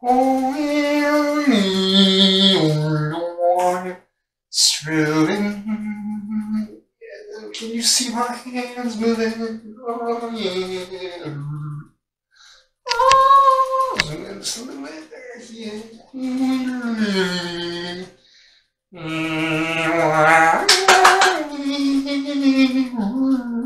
Oh, hear me, O Lord, thrilling. Can you see my hands moving? Oh, yeah. Oh, zoom in just a little bit there. Yeah. Mm-hmm.